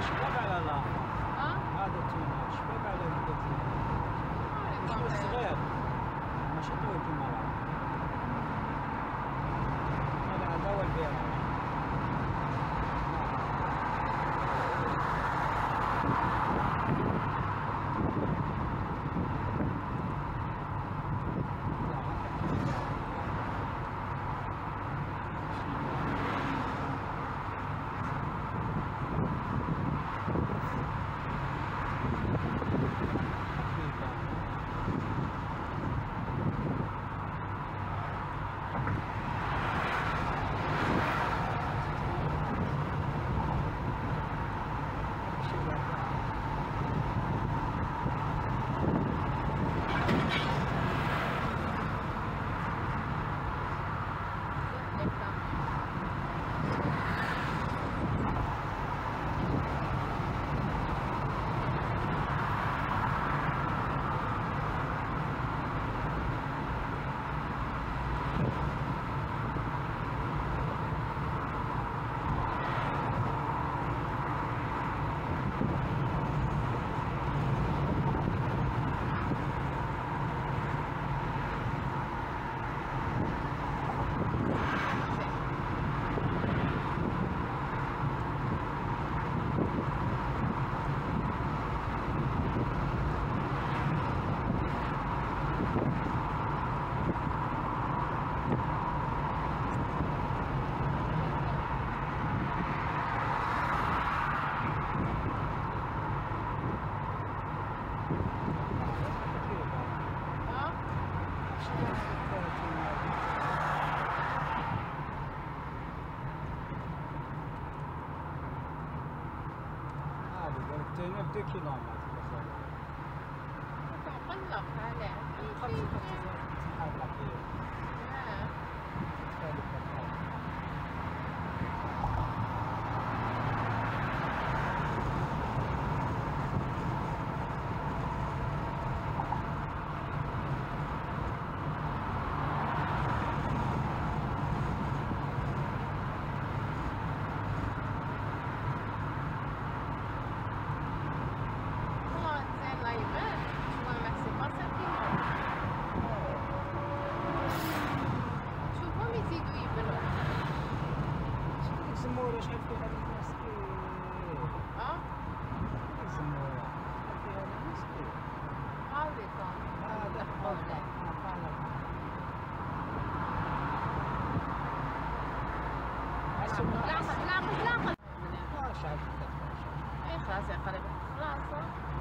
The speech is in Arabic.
شباب على آه هذا تينا شباب على مش صغير ماشي طويل راه هذا هذا هو البيع 駅の町ですよね。มันหลอกได้แหละ เขามีความรู้สึก How lucky. ใช่ It's very good. يسموها شحال فيها المسكين آه يسموها فيها المسكين هذه كان هذا لاحظ لاحظ ما شحال اي خلاص يا قريب خلاص